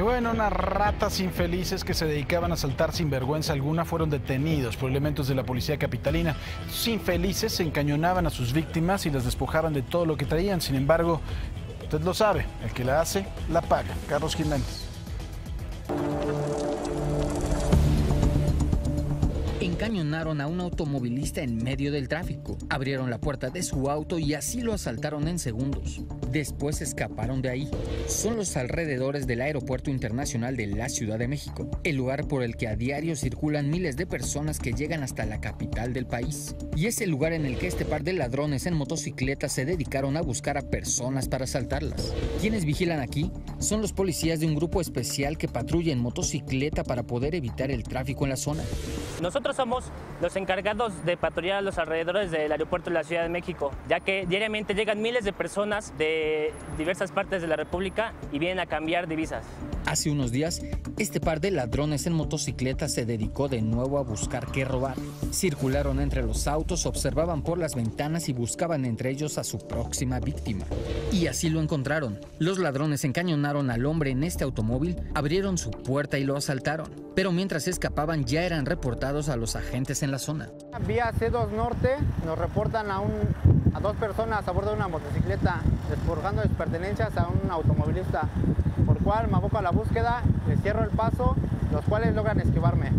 bueno, unas ratas infelices que se dedicaban a saltar sin vergüenza alguna fueron detenidos por elementos de la policía capitalina. Estos infelices se encañonaban a sus víctimas y las despojaban de todo lo que traían. Sin embargo, usted lo sabe, el que la hace, la paga. Carlos Jiménez. Encañonaron a un automovilista en medio del tráfico, abrieron la puerta de su auto y así lo asaltaron en segundos. Después escaparon de ahí. Son los alrededores del Aeropuerto Internacional de la Ciudad de México, el lugar por el que a diario circulan miles de personas que llegan hasta la capital del país. Y es el lugar en el que este par de ladrones en motocicletas se dedicaron a buscar a personas para asaltarlas. Quienes vigilan aquí son los policías de un grupo especial que patrulla en motocicleta para poder evitar el tráfico en la zona. Nosotros somos los encargados de patrullar los alrededores del aeropuerto de la Ciudad de México, ya que diariamente llegan miles de personas de diversas partes de la República y vienen a cambiar divisas. Hace unos días, este par de ladrones en motocicleta se dedicó de nuevo a buscar qué robar. Circularon entre los autos, observaban por las ventanas y buscaban entre ellos a su próxima víctima. Y así lo encontraron. Los ladrones encañonaron al hombre en este automóvil, abrieron su puerta y lo asaltaron. Pero mientras escapaban ya eran reportados a los agentes en la zona. Vía C2 Norte nos reportan a, un, a dos personas a bordo de una motocicleta despojando sus pertenencias a un automovilista, por cual me aboco a la búsqueda, les cierro el paso, los cuales logran esquivarme.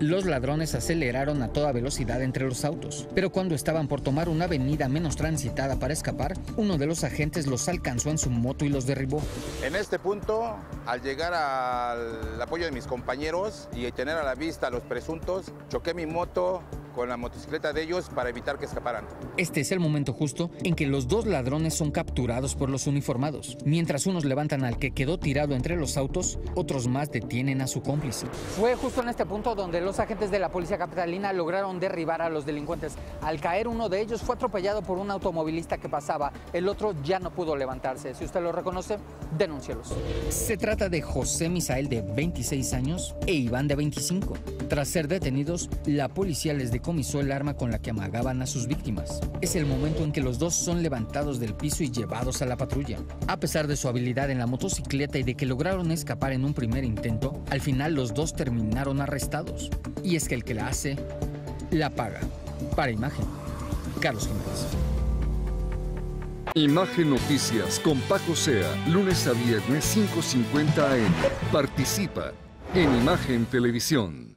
Los ladrones aceleraron a toda velocidad entre los autos, pero cuando estaban por tomar una avenida menos transitada para escapar, uno de los agentes los alcanzó en su moto y los derribó. En este punto, al llegar al apoyo de mis compañeros y tener a la vista a los presuntos, choqué mi moto con la motocicleta de ellos para evitar que escaparan. Este es el momento justo en que los dos ladrones son capturados por los uniformados. Mientras unos levantan al que quedó tirado entre los autos, otros más detienen a su cómplice. Fue justo en este punto donde los agentes de la policía capitalina lograron derribar a los delincuentes. Al caer uno de ellos fue atropellado por un automovilista que pasaba, el otro ya no pudo levantarse. Si usted lo reconoce, denúncielos. Se trata de José Misael de 26 años e Iván de 25. Tras ser detenidos, la policía les decomisó el arma con la que amagaban a sus víctimas. Es el momento en que los dos son levantados del piso y llevados a la patrulla. A pesar de su habilidad en la motocicleta y de que lograron escapar en un primer intento, al final los dos terminaron arrestados. Y es que el que la hace, la paga. Para imagen, Carlos Jiménez. Imagen Noticias con Paco Sea, lunes a viernes 5.50 AM. Participa en Imagen Televisión.